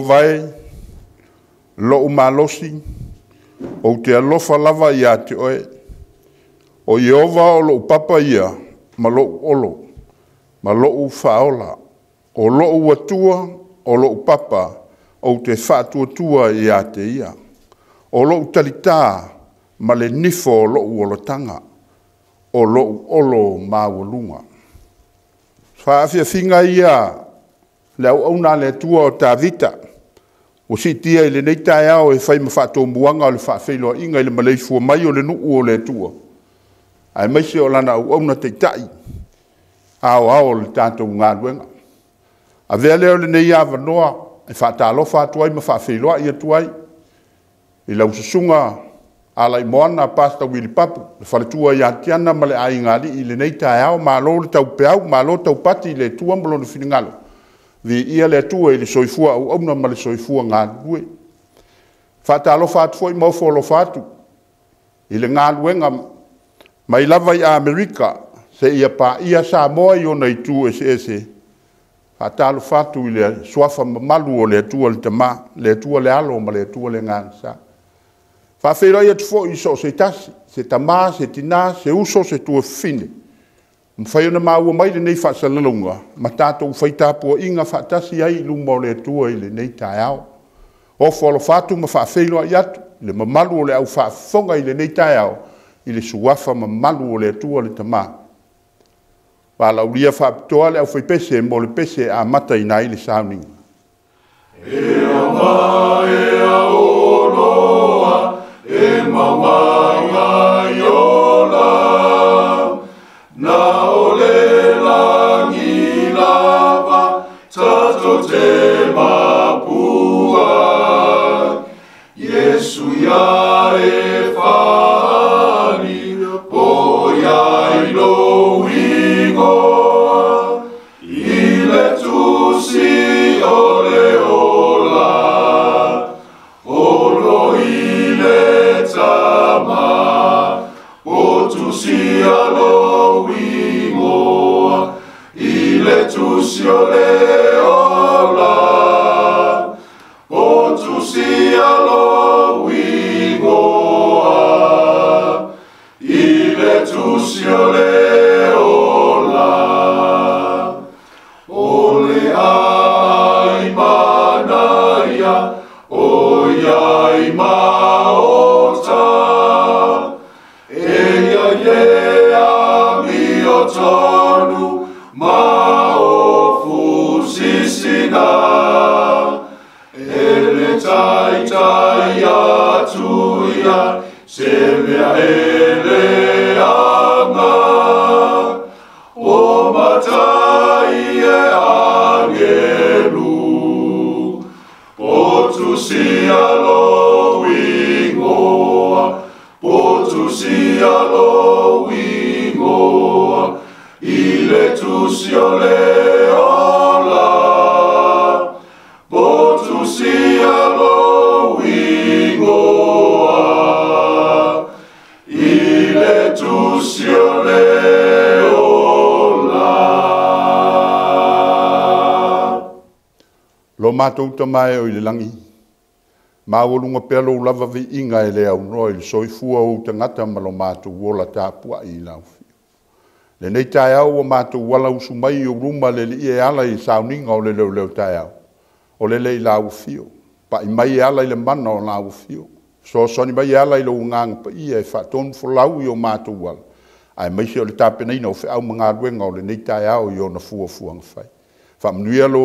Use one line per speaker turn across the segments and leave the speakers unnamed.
vai lo umalosi o te alofa lava ia te oe o Jehova o lo papa ia ma lo olo ma lo u faola o lo u atua o lo papa o te fatua tua ia te ia o lo talita ma le nifo o lo olo tanga o lo olo ma wolunga fa afia finga ia le au na le tua o ta vita o si tia i le nei tae ao e fai mawha tō muanga o le wha whelo a inga i le malei fua mai o le nuu o le tua. Ai mai se o lana au au na te tai, ao ao le tato ngā luenga. A vea leo le nei awa noa, e wha tā lo wha tuai ma wha whelo a ia tuai, i lau sasunga a lai moana pasta wili papu, le whale tua i atiana ma le a inga li i le nei tae ao, ma lo le tau peau, ma lo tau pati i le tua mbolo na finingalo. Ma lo le tau peau, ma lo tau pati i le tua mbolo na finingalo vi ia le atua i le soifua auauna ma le soifua galue faatalofa atu foʻi ma ofoalofa atu i le galuega ma i lava i amerika seʻia paia sa moa i ona itu eseese faatalofa atu i le suafa mamalu o le atua le tamā le atua le alo ma le atua le galasa faafeiloai atu foʻi i so o se tasi se tamā se tinā se uso se tuafine Mwhai ona mau o maire nei whaasa lalunga, ma tātou whai tāpua inga whaatasi ai lumba o le atua i le nei tai au. O whalo whātu ma whaafelo ai atu, le mamalu o le au whaafonga i le nei tai au, i le suwafa mamalu o le atua le tamā. Wa la uria whaaptoa le au whai pese mo le pese a mata i nai le sauninga.
Ea mai ea o noa, e, e, e mamai Santo surely.
lo mātou ta mai o i le langi. Mā wolunga pēlo lava vi inga e, e le au noi, so i fua o te ngata ma lo mātou wola tā pua i lau fio. Le nei tai au o mātou wala usu mai o ruma le li e ala i sauninga o le leo leo tai au. O le le i lau fio. Pa i mai e ala i le mana o lau fio. So soni mai e ala i lo unang pa i e fatton fo lau i o mātou wala. Ai mai o le tāpena ina o fe au mga aluenga o le nei tai au i o na fua fua ngafai. Fa mnuia lo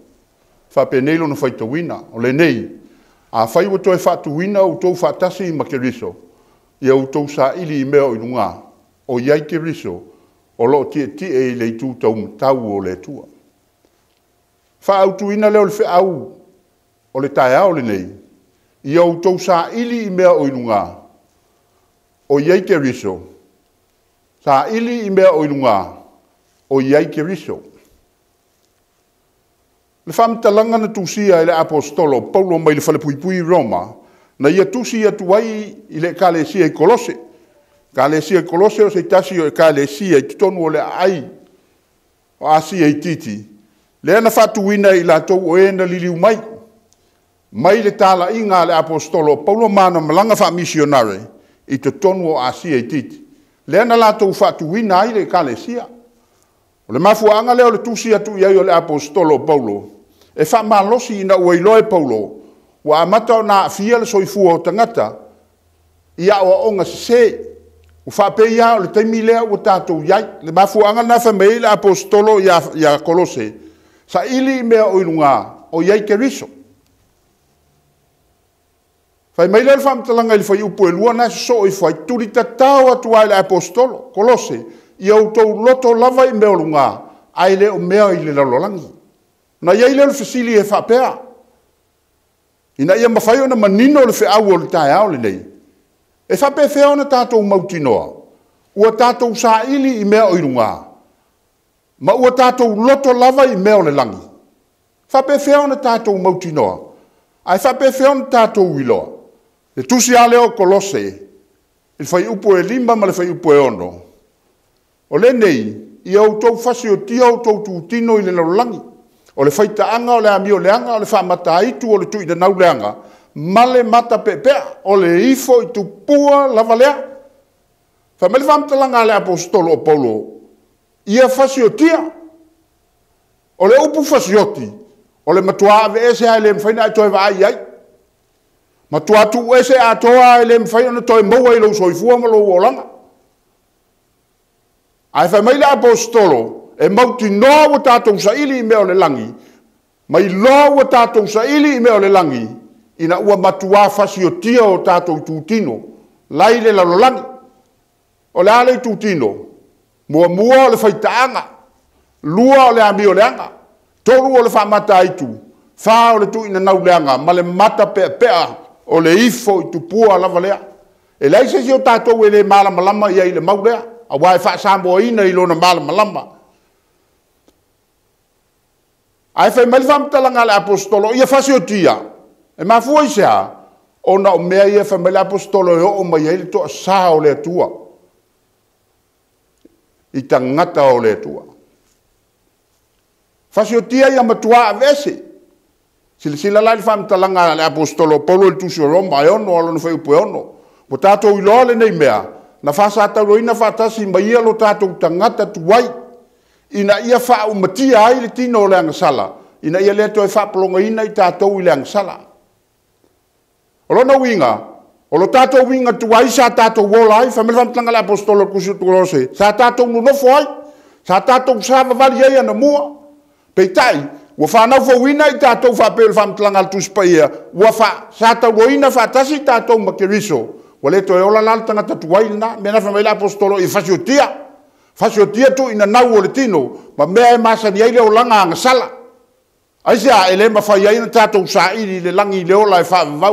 fa penelo no fa to wina o le nei a fa i to fa to wina o to fa ta si ma ke o to sa ili me o nunga o ia ke riso o lo ti ti e le tu to ta o le tua fa au tu le o fe au o le ta ia o le nei ia o to sa ili me o nunga o ia ke riso sa ili me o inua o ia ke riso Le fam talanga na tusia ile e apostolo Paulo mai le falepui pui Roma na ia tusia tuai ile kalesia i kolose. Kalesia i kolose o se tasi o e kalesia i tutonu ole ai o asi e titi. Le ana fatu wina la tau o ena lili umai. Mai le tala inga le apostolo Paulo mana malanga fa missionare i tutonu o asi e titi. Le ana la tau fatu wina le kalesia i kalesia. O le mafuaga lea o le tusi atu i ai o le apostolo paulo e faamalosi ina ua iloe paulo ua amata ona aafia le soifua o tagata i aʻoaʻoga sesē ua faapeia o le taimi lea ua tatou iai le mafuaaga lna famai le apostolo ia kolose saʻili i mea o ilugā o iai keriso fai mai le faamatalaga i le faiupu e lua na e sosoo i faituli tatao atu ae le apostolo kolose i au tau loto lava i mea lunga, ai le o mea i le lalolangi. Na iai le fesili e whapea. Ina ia mawhai o na manino le whaau o le tae au le nei. E whapea whea o na tātou mautinoa. Ua tātou sā ili i mea o irunga. Ma ua tātou loto lava i mea o le langi. Whapea whea o na tātou mautinoa. Ai whapea whea o na tātou iloa. Le tusi a leo kolose. Il fai upo e lima ma le fai upo e ono. Le fai upo e ono. O le nei, i au tau fasi o ti au tau tu tino i le lorolangi. O le faita anga, o le ami o le anga, o le wha mata aitu, o le tui na nau le anga. Male mata pe pe, o le ifo i tu pua lava lea. Wha mele wham talanga le apostolo o polo, i a fasi o tia. O le upu fasi o ti, o le matua ave ese hai le mwhaina ai e toi wa ai ai. Matua tu ese a toa ai e le mwhaina toi mowa i lo soifua malo uolanga ae faimai le apostolo e mautinoa ua tatou saʻili i mea o le lagi ma iloa ua tatou saʻili i mea o le lagi ina ua matuā fasiotia o tatou tutino lai le lalolagi o le a lei tutino muamua o le faitaaga lua o le amioleaga tolu o le faamata aitu fā o le tuuinanau leaga ma le mata peʻapeʻa o le ifo i tupua lava lea e leai se si o tatou e lē malamalama iai le mau lea a wai fa sambo ina i lona mala malama ai fa mali fam tala ngala apostolo ia fa se tia e ma fuoi se a ona o mea ia fa mali apostolo yo e o mai to sa o le tua i ta ngata o le tua fa se tia ia ma tua avese sil sil la la fam tala ngala apostolo polo tu so roma yo e no lo no fa upo yo no potato i lo le nei mea na fasataloina faatasi lo tatou tagata tuai ina ia faaumatia ai le tino le ang sala ina ia lea toe faapologaina i tatou i le agasala o lona uiga o lo tatou uiga tuai sa tatou ola ai famelefamataga le apostolo kusi tukolose sa tatou nonofo ai sa to sa vavali ai ana mua peitaʻi ua fanau fouina i tatou faapeo le faamatalaga le tusi paia ua fa sa tauloina faatasi si ta to keriso wa le to ola lal tanga tatu waina me na fa apostolo i fasiotia fasiotia tu ina na wo le tino ma me e ai masa ni ai e le ola nga e nga sala ai sia ele ma fa yaina tato sa i le langi le ola fa va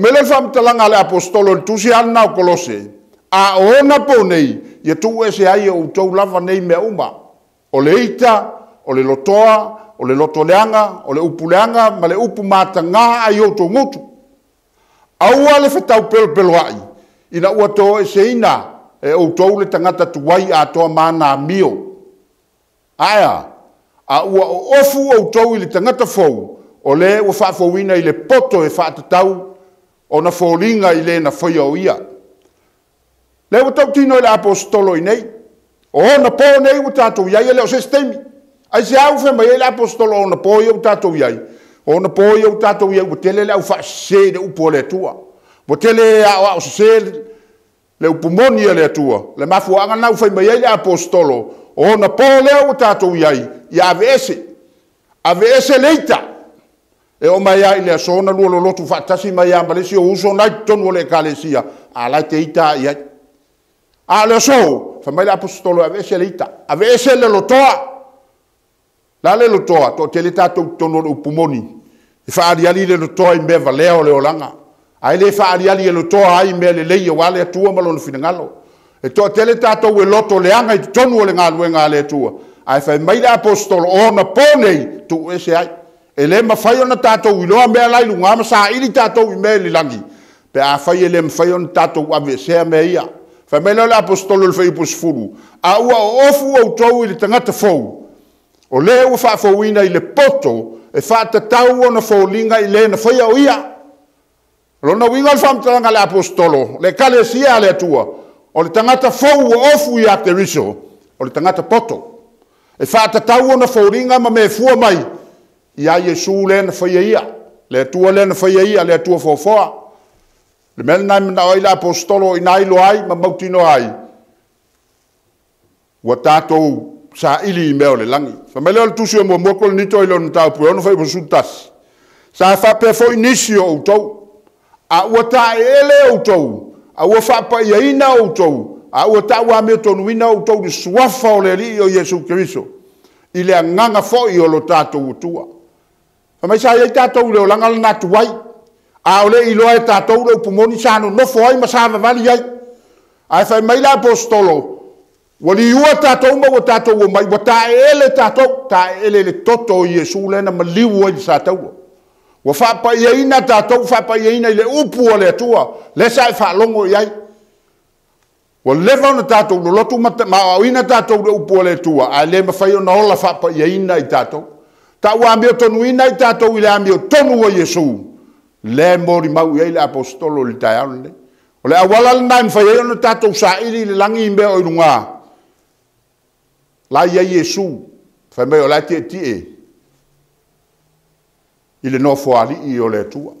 me le fa mtalanga le apostolo tu si an na kolose a ona po nei ye tu ese ai o to lava nei me uma o le ita o le lotoa o le lotoleanga o le upuleanga ma le upu matanga ai o to ngutu aua le fetau pelopelo a'i ina ua to eseina e outou e le tagata tuai atoa manamio aea a ua o ofu outou i le tagata fou o lē ua fa'afouina i le poto e fa'atatau ona foliga i lē na faia o ia lē ua tautino i le apostolo i nei o ona po nei ua tatou iai e le o sesetemi aiseau femai ai e le apostolo ona pō ia ua tatou iai ona po yo tato ye utele la fa se de u pole tua utele ya wa o se le pumonia e le tua le mafu anga na fa me ye apostolo ona po le u tato ye ya vese avese leita e o mai ai le sona lu lo lotu fa tasi mai ya balesi o uso na ton wole kalesia ala teita ya ala so fa mai apostolo avese leita avese le lotoa la le lotoa to teleta to ton lo pumonia i faaaliali le lotoa i mea valea o le olaga ae lē faaaliali e lotoa ai mea lelei auā le atua ma lona finagalo e toʻatele tatou e loto leaga i totonu o le galuega a le atua ae faemai le apostolo ona po tu tuu ese ai e lē mafai ona tatou iloa mea lai luga ma saʻili tatou i mea i lilagi pe afai e lē mafai ona tatou avi esea mea ia faemai lao le apostolo le faiupu sefulu aua o ofu outou wi le tagata fou o lē ua faafouina i le poto e faatatau ona foliga i lē na faia o ia lona uiga o le faamatalaga a le apostolo le kalesia a le atua o le tagata fou ua ofu iā keriso o le tagata poto e faatatau ona foliga ma mefua mai iā iesu lē na faia ia le atua lē na faia ia le atua foafoa le mea lenai manao ai le apostolo ina iloa ai ma mautino ai ua tatou sa ili i mea o le langi. Fa mele ole tusi o mua moko le nito ilo na tau puyono fai posu tas. Sa fa pe fo inisi o utou. A ua ta e ele o utou. A ua fa pa iaina o utou. A ua ta ua me tonu ina o utou di suafa o le li o Jesu Kiriso. Ile a nganga fo i o lo tato utua. Fa mai sa iai tato ule o langala na tuwai. A ole ilo e tato ule o pumoni sa anu nofo hai masava vali iai. A fai e mai la apostolo. A fai mai la apostolo wali ua tatou ma ua tatou mai ua taʻeele tatou taʻeele le toto o iesu lena ma liu ai le sa taua ua faapaiaina tatou faapaiaina e e i le upu o le atua le sa e faalogo i ai ua leva ona tatou lolotu maaoina tatou le upu o le atua ae lē mafai ona ola faapaiaina e i tatou taua amiotonuina i tatou i le amiotonu o iesu lē molimau i ai le apostolo o le taeano lenei o le auala lanai mafaiai ona tatou saʻili i le lagi i mea o i lugā la ia iesu faimai e. o le atiatie i le nofoali'i o le atua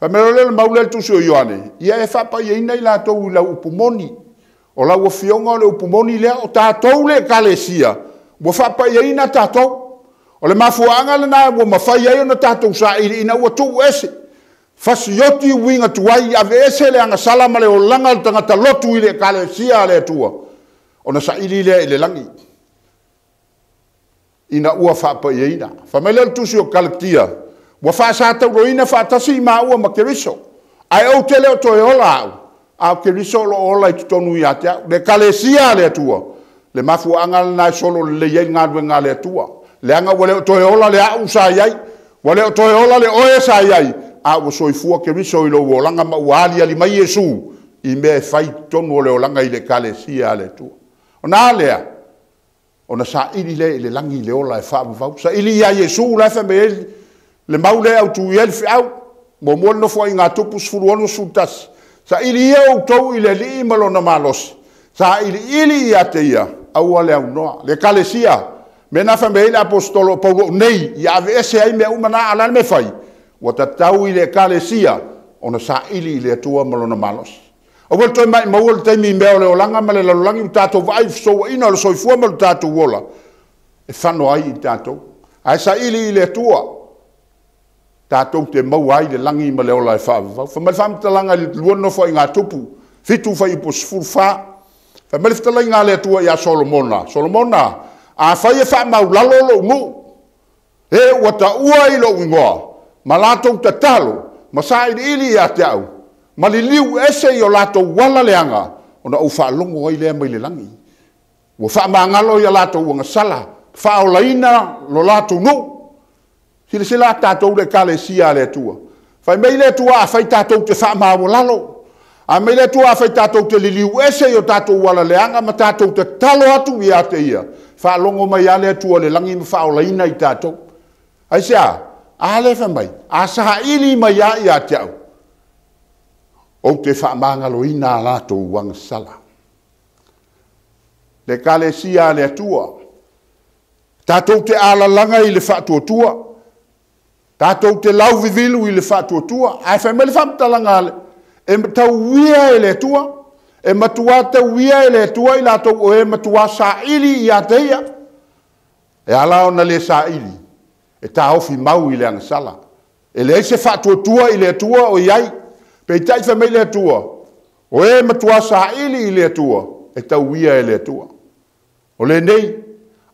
faimai o le le maule le tusi o ioane ia e faapaiaina e i latou i lau upumoni o lau ofioga o le upumoni lea o tatou le ekalesia ua faapaiaina e tatou o le mafuaaga lenā ua mafai ai ona tatou saʻiliina ua tuu ese fasioti uiga tuai ave ese le agasala ma le olaga o le tagata lotu i le ekalesia a le atua ona saʻili lea i le lagi ina ua faapaiaina e faamaile le tusi o kalatia ua faasātauloina faatasi i maua ma keriso ae ou tele o toe ola aʻu ao keriso o loo ola i totonu iā te aʻu le kalesia a le atua le mafuaaga lanae solo o lelei ai galuega a le atua leaga ua le o toe ola le aʻu sa iai ua le o toe ola le oe sa iai a ua soifua keriso i lou olaga ma ua aliali mai iesu i mea e fai totonu o le olaga i le kalesia a le atua Una lea. una sa ili le le langi le ola e Sa ili ia la feme, e, le maule au tu el fi e au. Mo no inga tupu sfuru sultas. Sa ili ia e au tau ile na malos. Sa ili ili ia te Au noa. Le kalesia. Mena fa apostolo pogo nei. Ia ave ese me umana ala me fai. Wa tatau sa ili ile tua malo malos. o go toy mai mawol tay mi mbeo le olanga male la langi uta to vai so ina lo soifu mal uta to wola e fano ai uta to ai sa ili ile tua ta to te mau ai le langi male ola fa fa fa mal fam ta langa le luono fo inga tupu fitu fa i pos fu fa fa mal ta langa le tua ya solomona solomona a fa ye fa mau la lo lo ngu e wata uai lo ngo malato ta talo masai ili ya tau ma liu ese i o latou wala leaga ona ou faalogo ai lea mai le lagi ua faamagalo ia latou agasala faaolaina lo latou nou silesila tatou le kalesia a le atua fai mai le atua afai tatou te faamaualalo a mai le fa afai tatou te liliu ese yo tato tatou wala leaga ma tato te talo atu wi ate ia faalogo mai a le atua o le lagi ma faaolaina i tatou aisea a le fa mai a saʻaili mai a iā o te whaamanga lo ina rato wang sala. Le kale sia le atua. Tātou te ala langa i le whaatua tua. Tātou te lau vivilu i le whaatua tua. Ai whaima le whaamta langa le. E tau wia e le atua. E matua te wia e le atua i lātou o e matua sa ili i a teia. E ala ona le sa ili. E tā ofi mau i le angasala. E le eise whaatua tua i le atua o iai. E pe tai fa mai le tua o e ma tua sa ili le tua e tau ia e le tua o le nei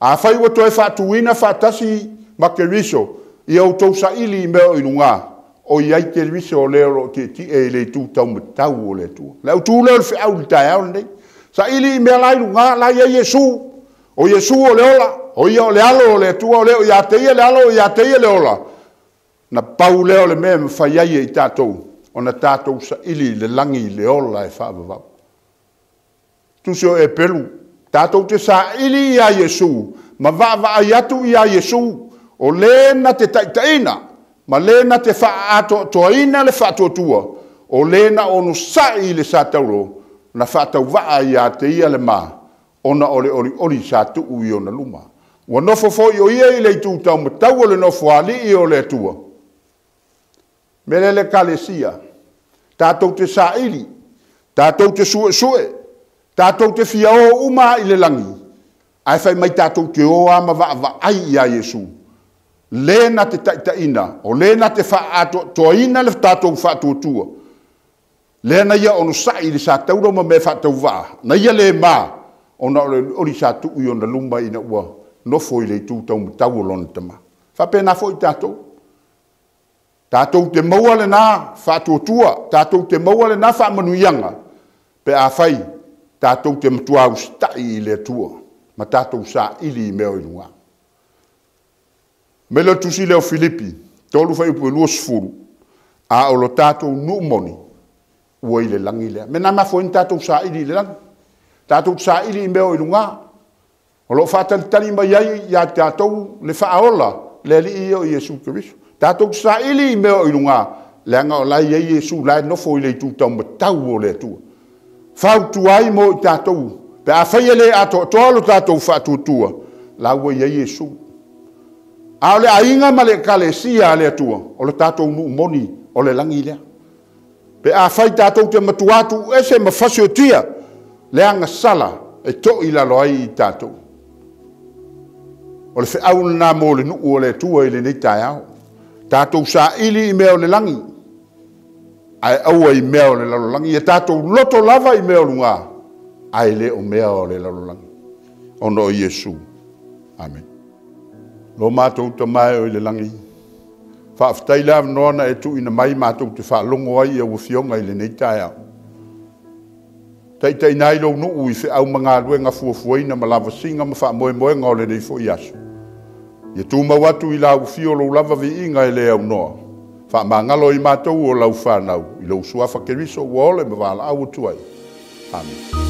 a fai o to e fa tu ina fa tasi ma ke riso i au tau sa ili me o inunga o i ai ke riso o le ro te ti e le tu tau ma tau o le tua le au tu le fe au le tai au nei sa ili me la inunga la e ia Jesu o Jesu o le ola o ia o le alo o le tua o le o ia teia le alo o ia teia le ola na pau leo le mea me fai ai e i tatou ona tātou sa ili le langi le ola e whaabawau. Tusio e pelu, tātou te sa ili ia Yesu, ma vāva ai atu ia Yesu, o lēna te taitaina, ma lēna te whaato toaina le whaatotua, o lēna ono sa ili sa tauro, na whaatau vaa ia te ia le maa, ona ole ori ori sa tuu i ona luma. Wa nofo fo i o ia i le tūtau, ma tau ole nofo ali i ole tuu. melele kalesia tatou te saʻili tatou te suʻesuʻe tatou te fiaō uma i le lagi ae fai tatou te oa ma vaavaai iā iesu lē na te taʻitaʻina o lē na te faatoatoaina le tatou faatuatua lea na ia ono saʻi i le sa taura ma mea faatauvaa na ia lē mā ona o le oli sa tuʻu i ona luma ina ua nofo i le itū taumatau o lona tamā faapena foʻi tatou tatou te maua lenā faatuatua tatou te maua lenā faamanuiaga pe afai tatou te matuau sitaʻi i le atua ma tatou saʻili i mea o i luga me le tusi leo filipi tolufaiupuelusfulu a o lo tatou nuumoni ua i le lagi lea me na mafoina tatou saʻili i le lagi tatou saʻili i mea o i luga o loo faatalitali mai ai iā tatou le faaola le alii o iesu keriso Tato kusa ili imeo ilunga. Lenga o lai ye Yesu lai nofo ili tu tau matau o le tu. Fau tuai mo i tato. Pe a fai ele ato tolo tato fa tu tua. La ue ye Yesu. A ole a inga ma le kale sia le tu. O le tato nu moni o le langi lea. Pe a fai tato te matuatu ese mafasio tia. Lenga sala e to ila loai i tato. O le fe au na mo le nu ua le tua ili nitai au tatou saʻili i mea o le lagi ae aua i mea o le lalolagi e tatou loto lava i mea o lugā ae lē o mea o le lalolagi ono o iesu amen lo matou tamae o i le lagi faafetai e e le avanoa na e tuuina mai matou te faalogo ai ia ua fioga i lenei taeao taʻitaʻina ai lou nuu i feʻaumagaluega fuafuaina ma lavasiga ma faamoemoega o lenei foʻi aso ia tumau atu i laufio lou lava viiga e lē aunoa faamagalo i matou o lau fanau i lou suafa keriso ua ole ma valaau atu ai amen